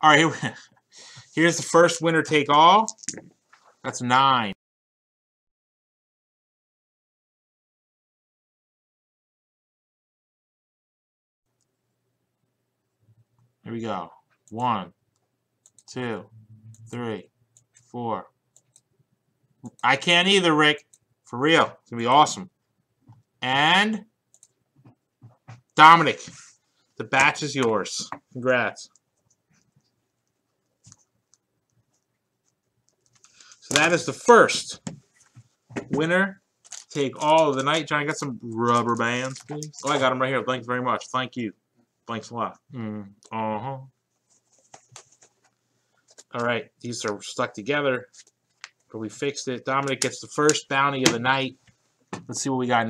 All right, here, here's the first winner take all. That's nine. Here we go. One, two, three, four. I can't either, Rick. For real. It's going to be awesome. And Dominic, the batch is yours. Congrats. That is the first winner. Take all of the night. John, got some rubber bands, please. Oh, I got them right here. Thanks very much. Thank you. Thanks a lot. Mm, uh-huh. All right. These are stuck together. But we fixed it. Dominic gets the first bounty of the night. Let's see what we got